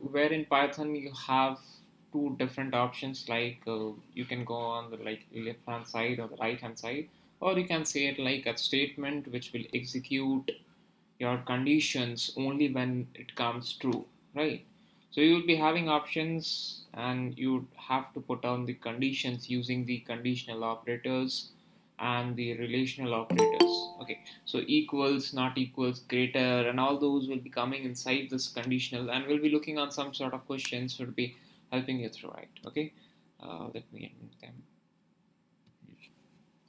where in Python you have two different options like uh, you can go on the like left hand side or the right hand side or you can say it like a statement which will execute your conditions only when it comes true right? So you will be having options and you have to put on the conditions using the conditional operators and the relational operators okay so equals not equals greater and all those will be coming inside this conditional and we'll be looking on some sort of questions to be helping you through it okay? Uh, let me end them.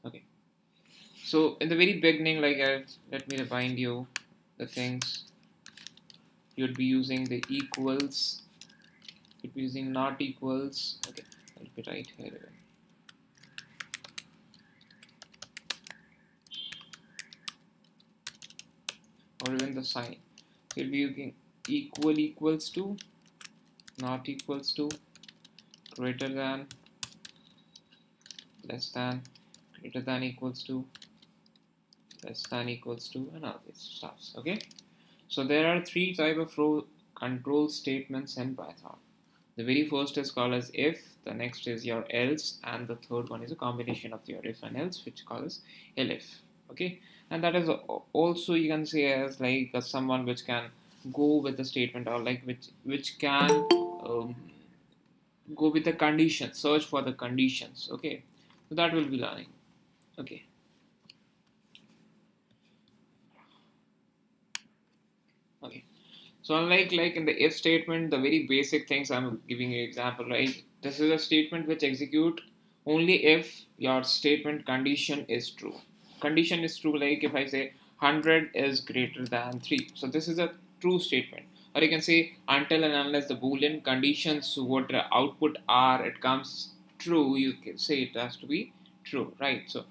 Okay. So in the very beginning like uh, let me remind you the things. You'd be using the equals. You'd be using not equals. Okay let me write here or even the sign. You'll be equal equals to not equals to greater than less than greater than equals to less than equals to and all these stuffs okay? So there are three type of row control statements in python. The very first is called as if the next is your else and the third one is a combination of your if and else which calls elif okay? And that is also you can say as like someone which can go with the statement or like which which can um, go with the condition search for the conditions okay? So that will be learning okay? Okay. So unlike like in the if statement the very basic things i'm giving you example right? This is a statement which execute only if your statement condition is true condition is true like if i say 100 is greater than 3 so this is a true statement. Or you can say until and unless the boolean conditions what the output are it comes true you can say it has to be true right? So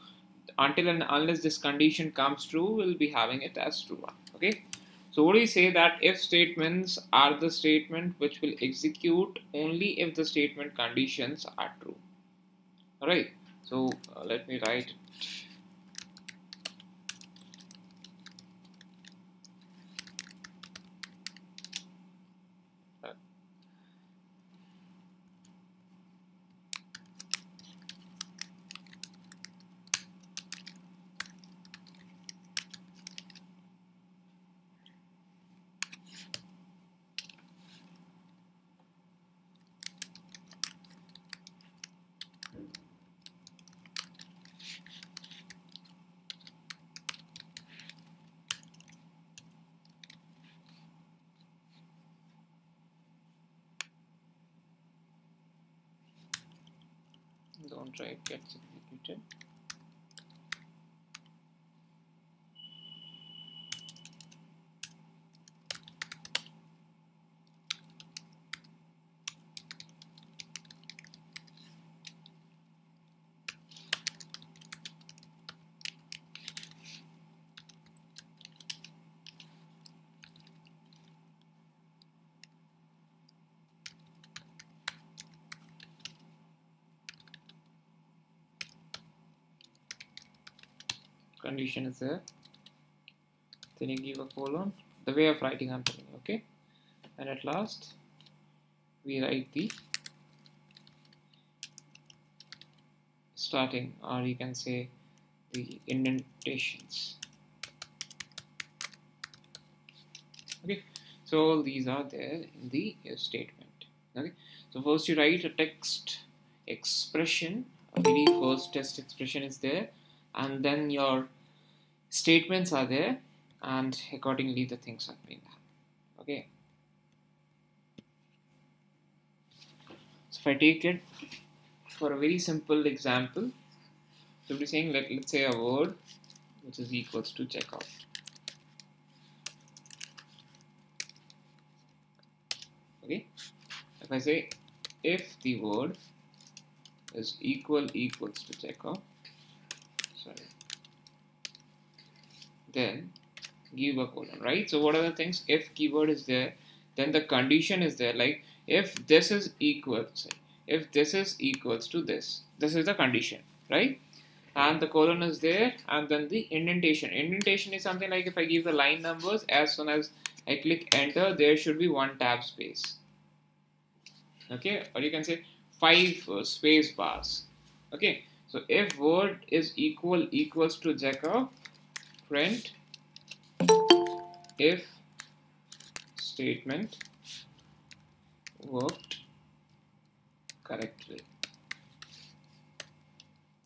until and unless this condition comes true we'll be having it as true okay? So what do you say that if statements are the statement which will execute only if the statement conditions are true? All right so uh, let me write don't try it gets executed condition is there then you give a colon. The way of writing I'm telling you okay? And at last we write the starting or you can say the indentations. Okay? So all these are there in the statement okay? So first you write a test expression. A very first test expression is there and then your statements are there and accordingly the things are being done. Okay? So if I take it for a very simple example so we're saying let, let's say a word which is equals to checkout. Okay? If I say if the word is equal equals to checkout sorry. Then give a colon right? So what are the things? If keyword is there then the condition is there. Like if this is equal say, if this is equals to this this is the condition right? And the colon is there and then the indentation. Indentation is something like if I give the line numbers as soon as I click enter there should be one tab space. Okay? Or you can say five uh, space bars. Okay so if word is equal equals to Jacob print if statement worked correctly.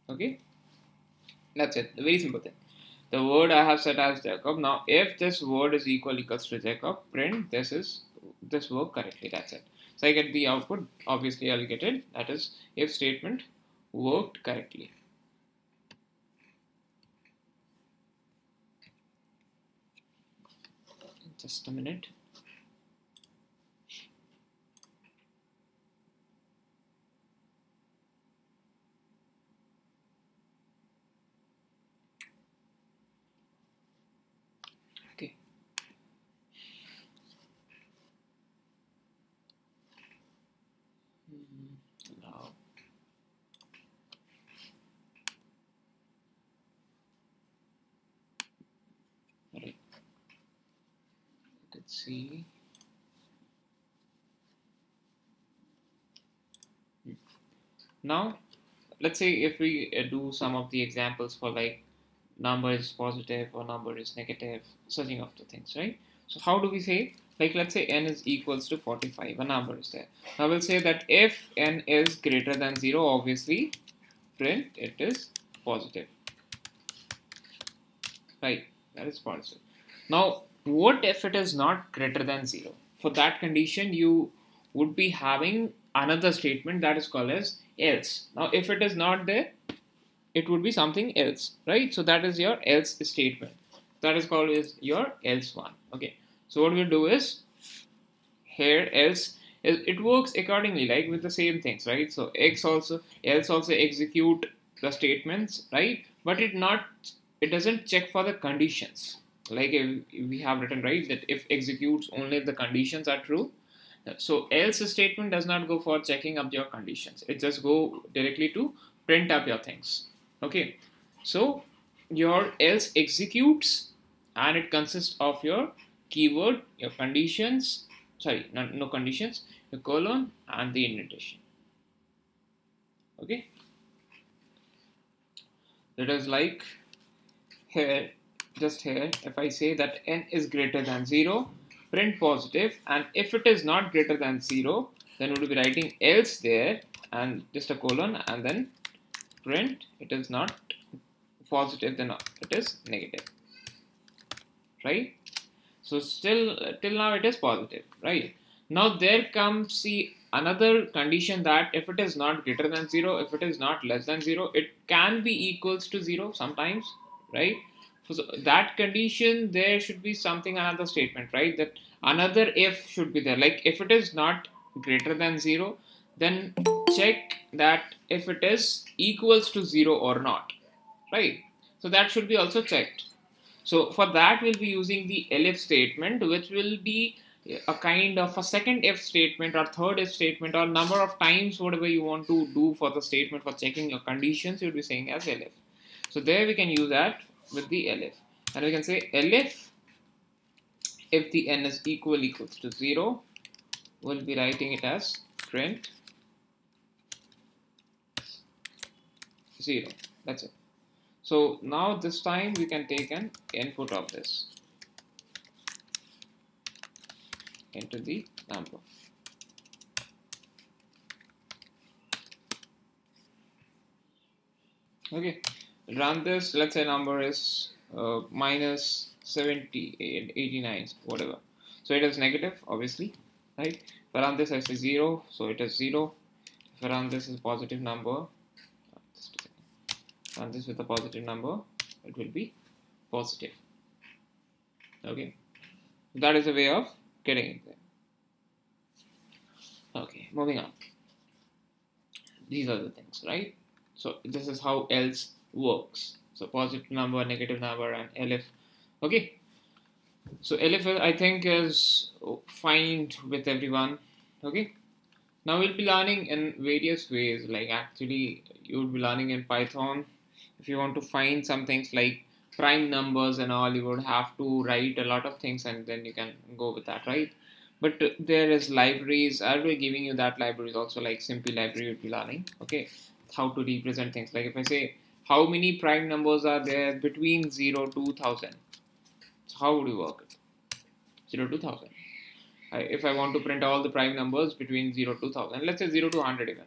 Okay? That's it. Very simple thing. The word I have set as Jacob now if this word is equal equals to Jacob print this is this work correctly. That's it. So I get the output. Obviously I'll get it. That is if statement worked correctly. Just a minute let's see. Now let's say if we uh, do some of the examples for like number is positive or number is negative searching of the things right? So how do we say like let's say n is equals to 45 a number is there. I will say that if n is greater than 0 obviously print it is positive. Right that is positive. Now what if it is not greater than 0? For that condition, you would be having another statement that is called as else. Now, if it is not there, it would be something else, right? So that is your else statement. That is called as your else one. Okay. So what we'll do is here else it works accordingly, like with the same things, right? So x also else also execute the statements, right? But it not it doesn't check for the conditions like eh, we have written right that if executes only if the conditions are true so else statement does not go for checking up your conditions. It just go directly to print up your things. Okay? So your else executes and it consists of your keyword your conditions sorry no, no conditions your colon and the indentation. Okay? That is like here just here if I say that n is greater than 0 print positive and if it is not greater than 0 then we will be writing else there and just a colon and then print it is not positive then it is negative right? So still till now it is positive right? Now there comes the another condition that if it is not greater than 0 if it is not less than 0 it can be equals to 0 sometimes right so that condition there should be something another statement right? That another if should be there. Like if it is not greater than 0 then check that if it is equals to 0 or not right? So that should be also checked. So for that we'll be using the elif statement which will be a kind of a second if statement or third if statement or number of times whatever you want to do for the statement for checking your conditions you'll be saying as elif. So there we can use that with the elif. and we can say elif, if the n is equal equals to 0 we'll be writing it as print 0 that's it. So now this time we can take an input of this. Into the number. Okay run this let's say number is uh, minus 70 89 whatever. So it is negative obviously right? If I run this I say 0 so it is 0 if I run this is a positive number run this with a positive number it will be positive. Okay? That is a way of getting it there. Okay moving on. These are the things right? So this is how else works. So positive number, negative number, and elif. Okay. So elif I think is fine with everyone. Okay. Now we'll be learning in various ways. Like actually, you'll be learning in Python. If you want to find some things like prime numbers and all, you would have to write a lot of things, and then you can go with that, right? but there is libraries i'll be giving you that libraries also like simple library would be learning okay how to represent things like if i say how many prime numbers are there between 0 to 1000 so how would you work it? 0 to 1000 if i want to print all the prime numbers between 0 to 1000 let's say 0 to 100 even.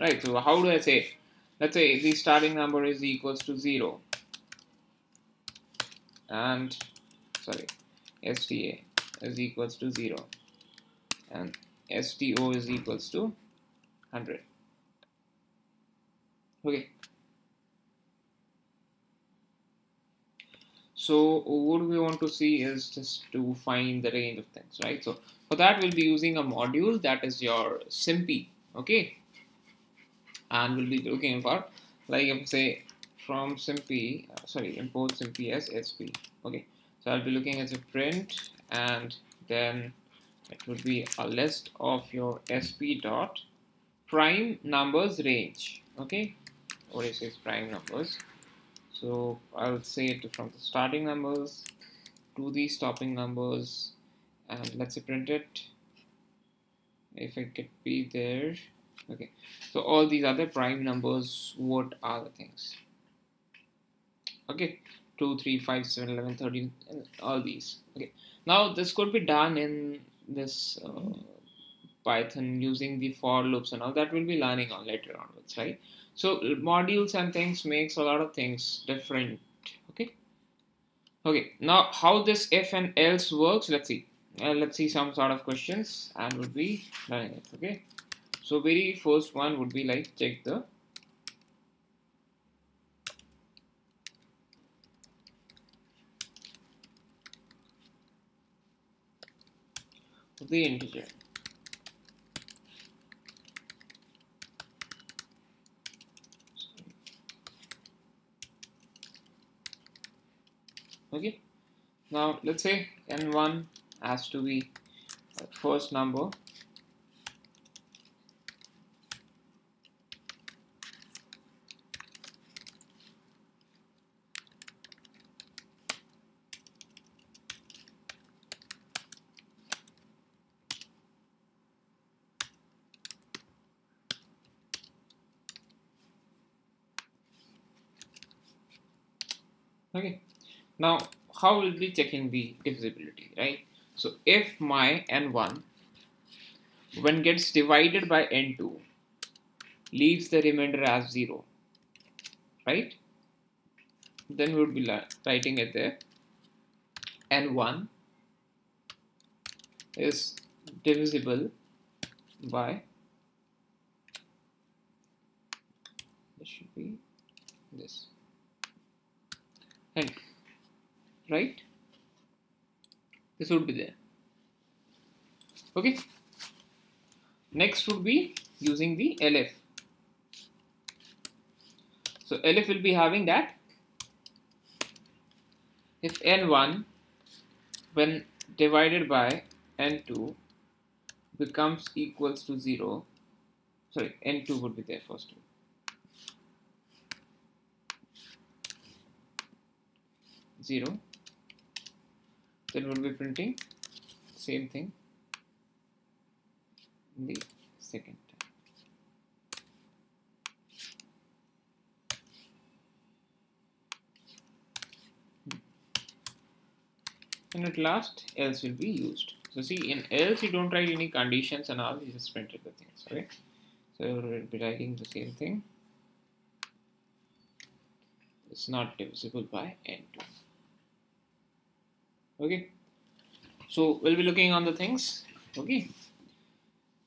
Right so how do i say let's say the starting number is equals to 0 and sorry sta is equals to 0 and sto is equals to 100 okay so what we want to see is just to find the range of things right? So for that we'll be using a module that is your sympy okay? And we'll be looking for like if say from sympy uh, sorry import sympy as sp okay? So i'll be looking as a print and then it would be a list of your sp dot prime numbers range okay? What is prime numbers so I'll say it from the starting numbers to the stopping numbers and let's say print it. If it could be there. Okay. So all these other prime numbers what are the things? Okay. 2 3 5 7 11 13 all these. Okay. Now this could be done in this uh, python using the for loops and all. That we'll be learning on later onwards right so modules and things makes a lot of things different. Okay? Okay. Now how this if and else works let's see. Uh, let's see some sort of questions and would be learning it okay? So very first one would be like check the the integer okay. Now let's say n1 has to be first number. Okay now how will be checking the divisibility right? So if my n1 when gets divided by n2 leaves the remainder as 0 right? Then we would be writing it there. n1 is divisible by this should be this and right? This would be there. Okay. Next would be using the elif so elif will be having that if n1 when divided by n2 becomes equals to 0 sorry n2 would be there first. 0 then we'll be printing. Same thing. In the second time. And at last else will be used. So see in else you don't write any conditions and all you just printed the things right? so we'll be writing the same thing. It's not divisible by n2 okay. So we'll be looking on the things. Okay.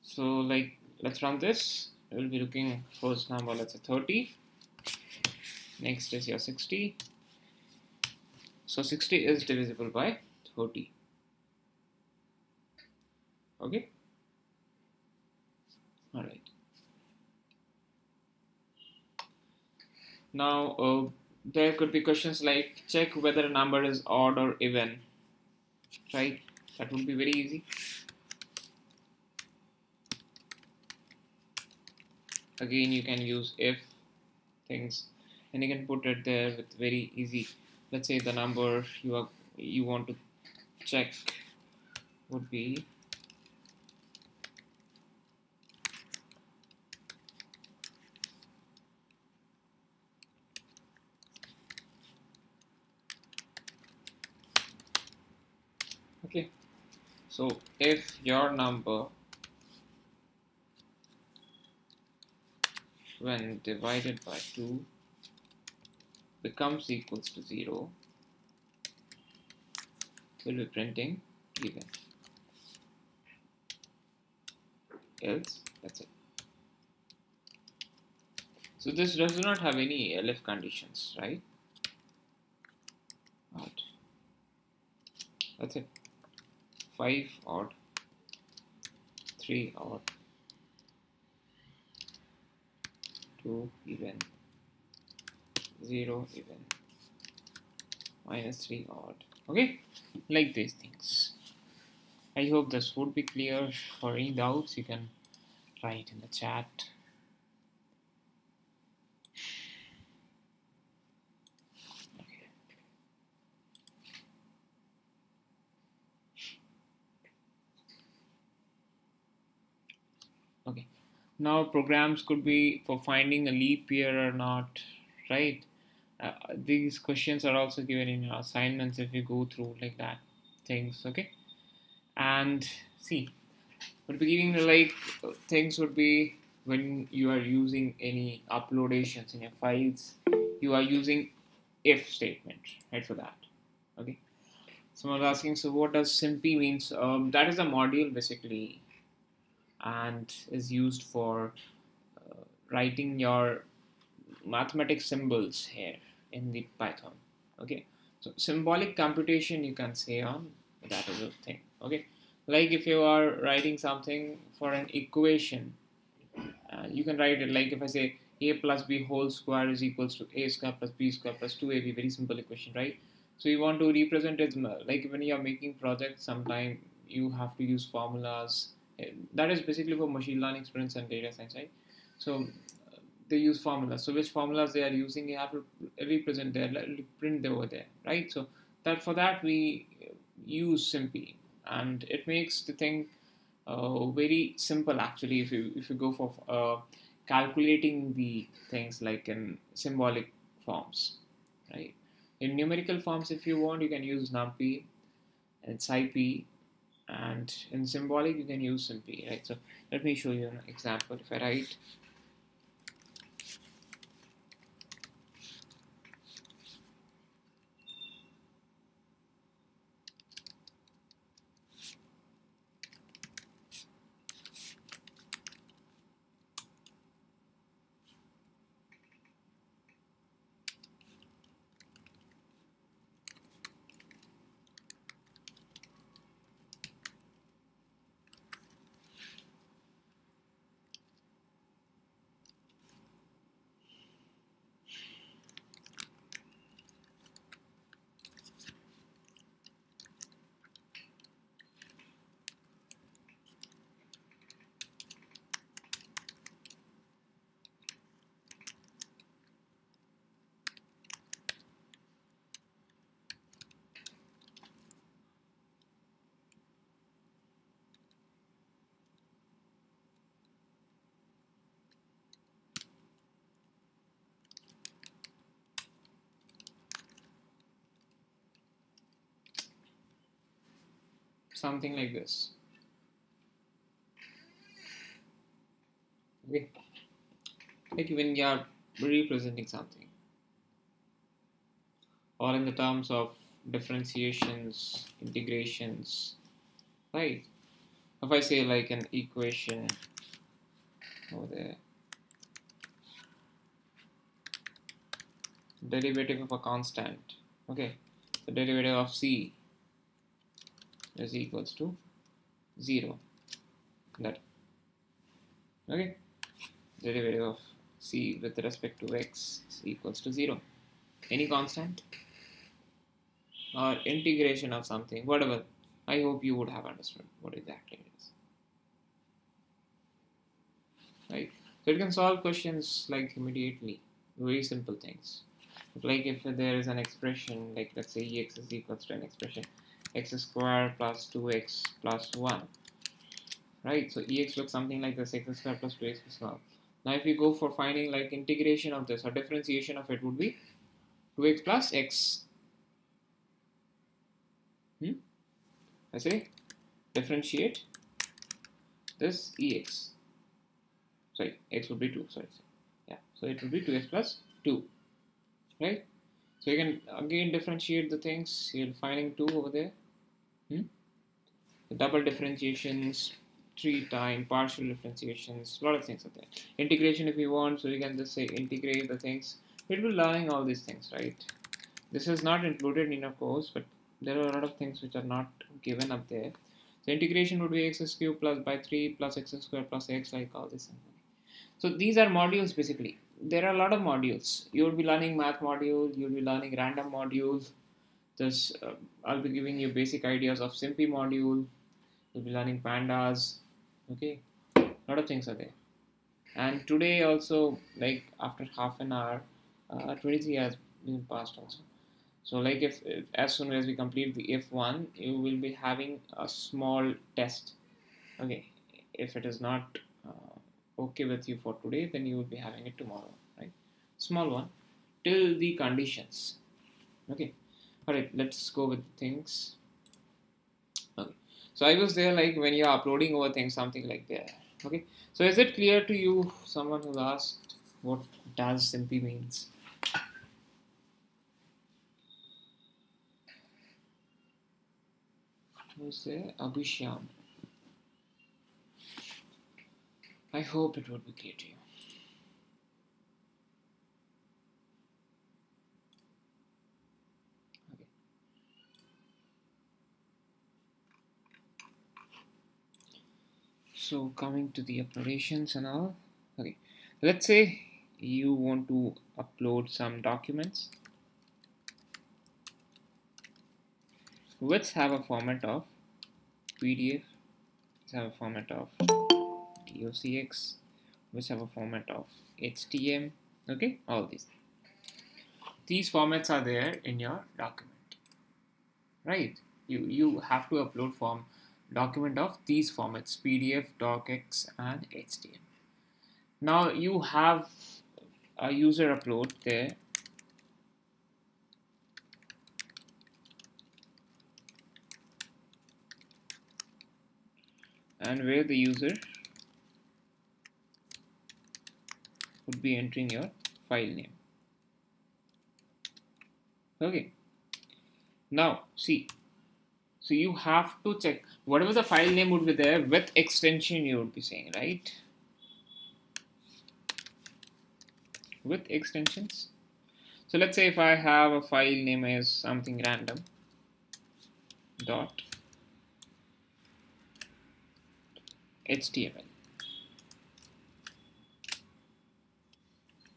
So like let's run this. We'll be looking first number let's say 30 next is your 60 so 60 is divisible by 30 okay. All right. Now uh, there could be questions like check whether a number is odd or even right? That would be very easy. Again you can use if things and you can put it there with very easy. Let's say the number you are you want to check would be so if your number when divided by 2 becomes equals to 0 we'll be printing even. Else that's it. So this does not have any elif conditions right? Odd that's it 5 odd 3 odd 2 even 0 even minus 3 odd. Okay? Like these things. I hope this would be clear. For any doubts you can write in the chat now programs could be for finding a leap year or not right? Uh, these questions are also given in your assignments if you go through like that things okay? And see would be giving like things would be when you are using any uploadations in your files you are using if statement right for that okay? Someone asking so what does sympy means? Um, that is a module basically and is used for uh, writing your mathematic symbols here in the python okay? So symbolic computation you can say on that is a thing okay? Like if you are writing something for an equation uh, you can write it like if I say a plus b whole square is equals to a square plus b square plus 2ab very simple equation right? So you want to represent it like when you are making projects sometime you have to use formulas that is basically for machine learning experience and data science right? So they use formulas so which formulas they are using you have to represent there print over there right? So that for that we use sympy. And it makes the thing uh, very simple actually if you if you go for uh, calculating the things like in symbolic forms right? In numerical forms if you want you can use numpy and scipy and in symbolic you can use sympy right? So let me show you an example. If I write something like this. Okay. Like when you are representing something. Or in the terms of differentiations integrations right? If I say like an equation over there. Derivative of a constant. Okay. The derivative of c is equals to 0 that. Okay. Derivative of c with respect to x is equals to 0 any constant? Or integration of something whatever. I hope you would have understood what exactly it is. Right? So it can solve questions like immediately. Very simple things. Like if there is an expression like let's say ex is equals to an expression x square plus 2x plus 1 right so ex looks something like this x square plus 2x plus 1 now if you go for finding like integration of this or differentiation of it would be 2x plus x. Hmm? I say differentiate this ex sorry x would be 2 sorry yeah so it would be 2x plus 2 right? So you can again differentiate the things. You're finding 2 over there? Double differentiations three time partial differentiations a lot of things are there integration if you want so you can just say integrate the things. We'll be learning all these things right? This is not included in a course but there are a lot of things which are not given up there. So integration would be x cubed plus by 3 plus x squared plus x like all this. So these are modules basically. There are a lot of modules. You will be learning math module you'll be learning random modules. This uh, I'll be giving you basic ideas of SymPy module you'll be learning pandas okay? A lot of things are there. And today also like after half an hour uh, 23 has been passed also. So like if, if, as soon as we complete the if one you will be having a small test okay? If it is not uh, okay with you for today then you will be having it tomorrow right? Small one. Till the conditions okay? All right let's go with things so I was there like when you're uploading over things, something like that. Okay. So is it clear to you, someone who asked what does simply means? Who's there? Abhisham. I hope it would be clear to you. So coming to the uploadations and all okay. Let's say you want to upload some documents. Which have a format of PDF which have a format of docx which have a format of HTML okay all these. These formats are there in your document right? You you have to upload form document of these formats PDF, docx and HTML. Now you have a user upload there. And where the user would be entering your file name. Okay. Now see so you have to check whatever the file name would be there with extension you would be saying, right? With extensions. So let's say if I have a file name as something random dot HTML.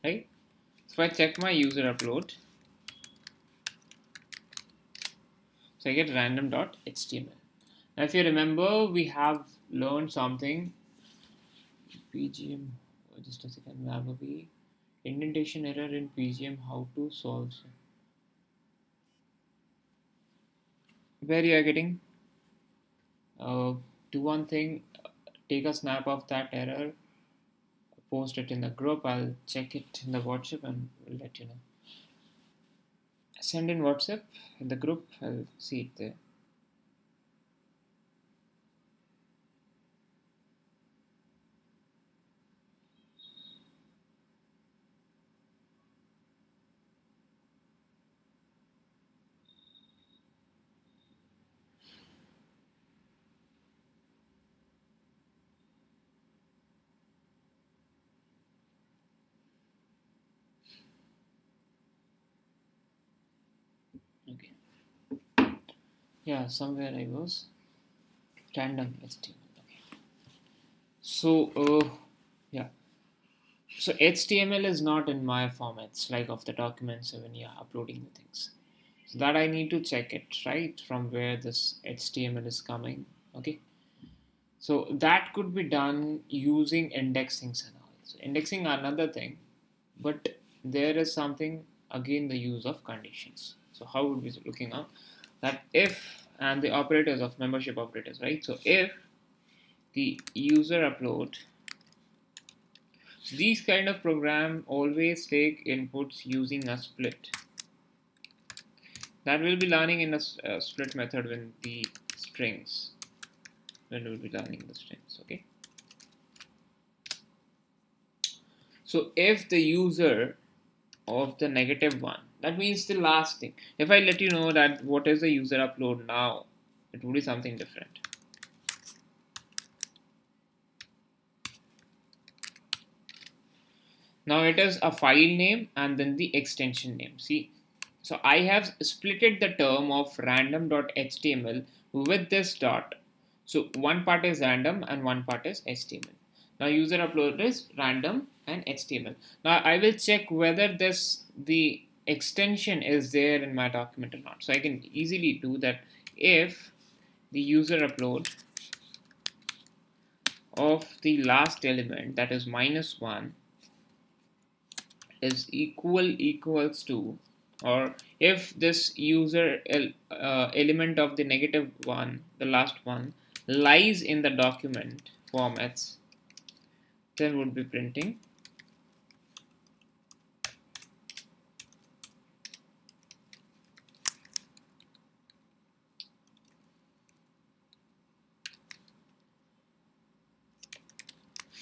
Right? So if I check my user upload, So I get random.html. Now if you remember, we have learned something. PGM, just a second, Vabavi. Indentation error in PGM, how to solve. Where you are getting? Uh, do one thing, take a snap of that error, post it in the group. I'll check it in the WhatsApp and we'll let you know send in WhatsApp in the group. I'll see it there. Yeah somewhere I was. Tandem HTML okay. so uh, yeah. So HTML is not in my formats like of the documents when you're uploading the things. So that I need to check it right from where this HTML is coming okay? So that could be done using indexings and so indexing another thing but there is something again the use of conditions. So how would we looking up that if and the operators of membership operators, right? So if the user upload, these kind of program always take inputs using a split. That will be learning in a, a uh, split method with the strings. when we'll be learning the strings okay so if the user of the negative one that means the last thing. If I let you know that what is the user upload now it would be something different. Now it is a file name and then the extension name. See so I have splitted the term of random.html with this dot. So one part is random and one part is HTML. Now user upload is random and HTML. Now I will check whether this the extension is there in my document or not. So I can easily do that if the user upload of the last element that is minus 1 is equal equals to or if this user uh, element of the negative one the last one lies in the document formats then would be printing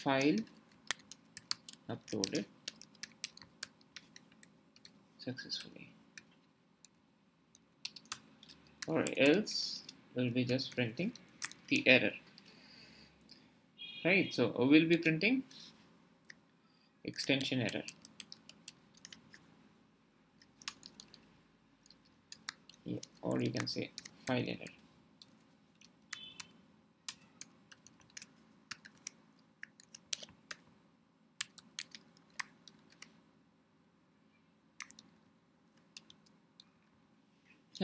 file. Uploaded successfully. Or else we'll be just printing the error. Right so uh, we'll be printing extension error. Yeah, or you can say file error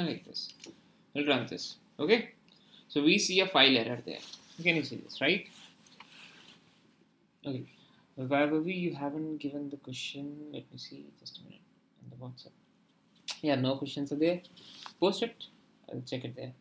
like this. We'll run this. Okay. So we see a file error there. Can you see this, right? Okay. Probably you haven't given the question. Let me see. Just a minute. On the WhatsApp. Yeah, no questions are there. Post it. I'll check it there.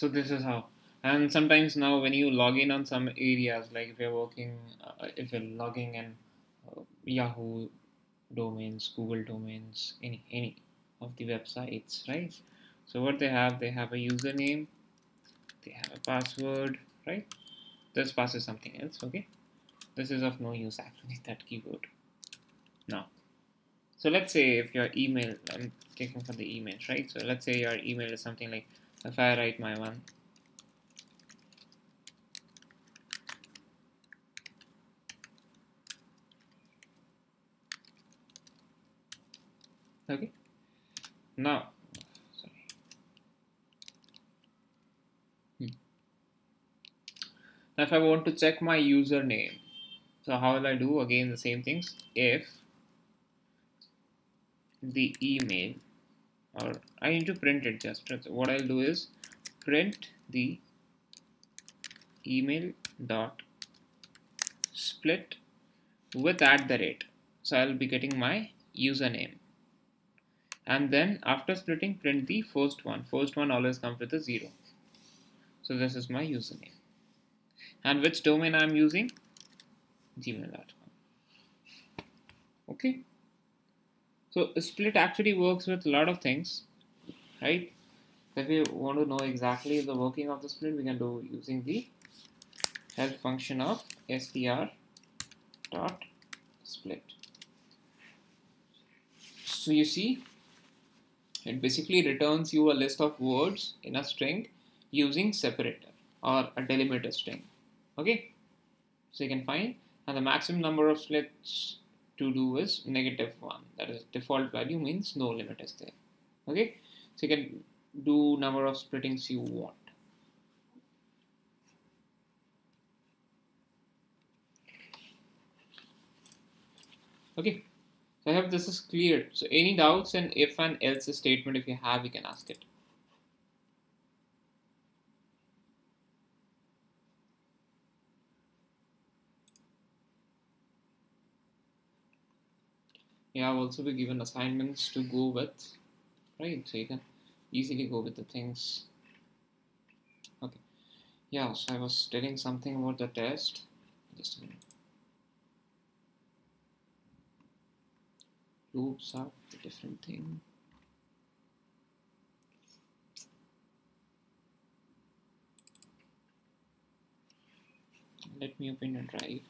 So this is how. And sometimes now when you log in on some areas like if you're working uh, if you're logging in uh, yahoo domains google domains any any of the websites right? So what they have they have a username they have a password right? This passes something else okay? This is of no use actually that keyword. Now so let's say if your email i'm taking from the emails right? So let's say your email is something like if I write my one. Okay. Now sorry. Hmm. now if I want to check my username so how will I do? Again the same things. If the email or I need to print it just. What I'll do is print the email dot split with at the rate. So I'll be getting my username. And then after splitting print the first one. First one always comes with a zero. So this is my username. And which domain I'm using? Gmail.com okay so split actually works with a lot of things, right? If we want to know exactly the working of the split, we can do using the help function of str dot split. So you see, it basically returns you a list of words in a string using separator or a delimiter string. Okay, so you can find and the maximum number of splits to do is negative 1 that is default value means no limit is there. Okay? So you can do number of splittings you want. Okay? So I hope this is clear. So any doubts in if and else statement if you have you can ask it you have also been given assignments to go with. Right so you can easily go with the things. Okay. Yeah so I was telling something about the test. Just a minute. Loops are a different thing. Let me open a drive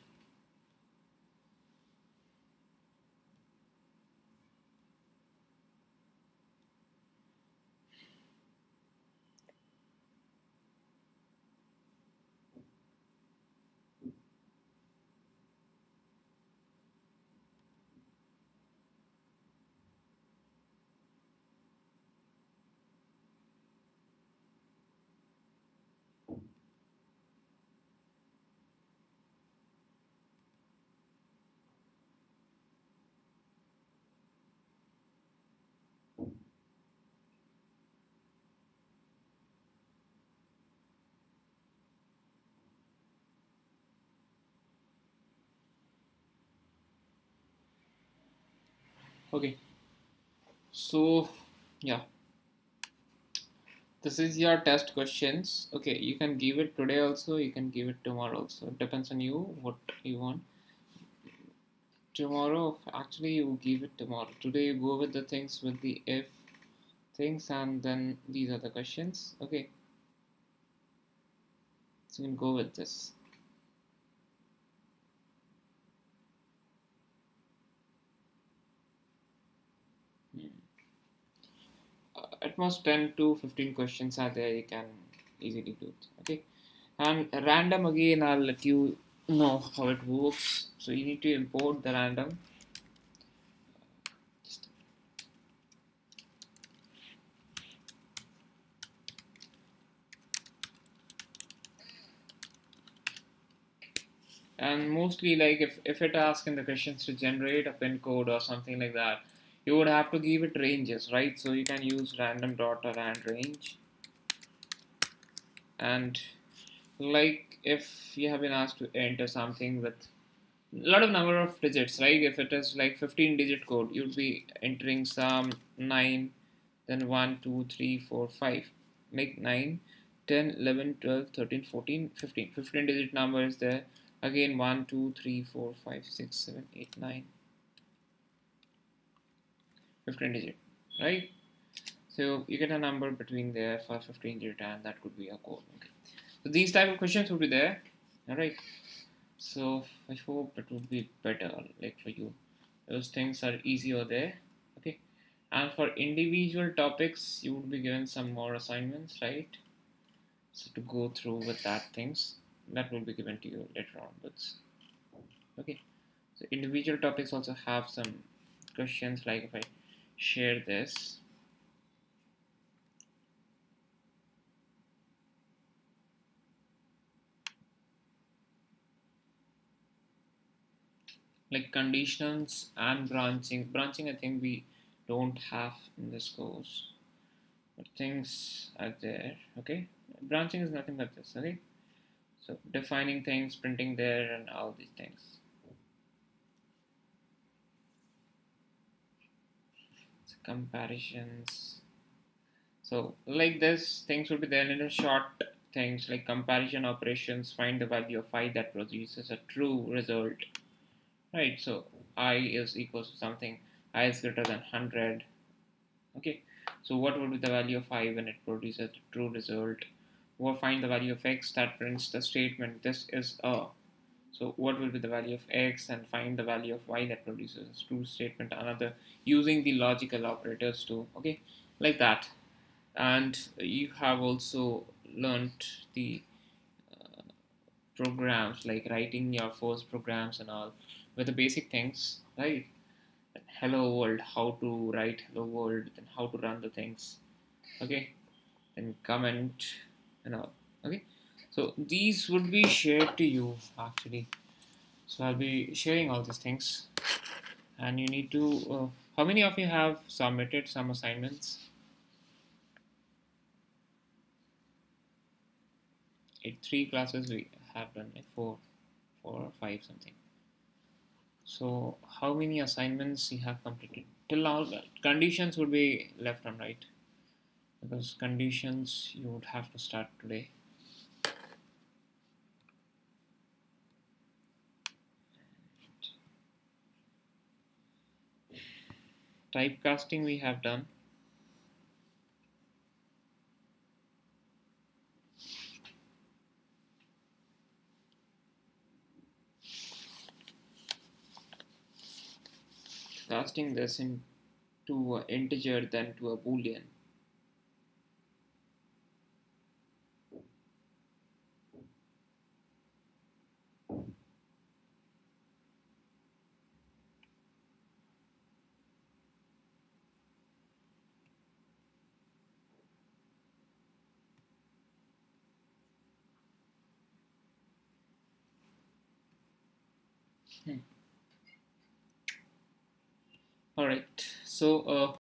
okay so yeah. This is your test questions. Okay you can give it today also you can give it tomorrow also. It depends on you what you want. Tomorrow actually you give it tomorrow. Today you go with the things with the if things and then these are the questions. Okay so you can go with this at most 10 to 15 questions are there you can easily do it okay? And random again I'll let you know how it works. So you need to import the random. And mostly like if, if it asks in the questions to generate a pin code or something like that you would have to give it ranges right? So you can use random dot or rand range. And like if you have been asked to enter something with a lot of number of digits right? If it is like 15 digit code you'd be entering some 9 then 1 2 3 4 5 like 9 10 11 12 13 14 15 15 digit number is there. Again 1 2 3 4 5 6 7 8 9 15 digit right? So you get a number between there for 15 digit and that could be a code okay? So these type of questions would be there all right so i hope it would be better like for you. Those things are easier there okay? And for individual topics you would be given some more assignments right? So to go through with that things that will be given to you later on but okay? So individual topics also have some questions like if I share this. Like conditions and branching branching I think we don't have in this course. But things are there okay? Branching is nothing but this okay? So defining things printing there and all these things comparisons. So like this things will be there in a short things like comparison operations find the value of i that produces a true result. Right so i is equals to something i is greater than 100 okay so what would be the value of i when it produces a true result? Or find the value of x that prints the statement this is a so what will be the value of x and find the value of y? That produces a true statement. Another using the logical operators too. Okay? Like that. And you have also learned the uh, programs like writing your first programs and all with the basic things, right? Hello world, how to write hello world, then how to run the things, okay? Then comment and all, okay? So these would be shared to you actually. So I'll be sharing all these things, and you need to. Uh, how many of you have submitted some assignments? Eight, three classes we have done, like four, four or five something. So how many assignments you have completed? Till now, conditions would be left and right because conditions you would have to start today. Typecasting we have done. casting this into an integer then to a boolean. Hmm. all right so uh,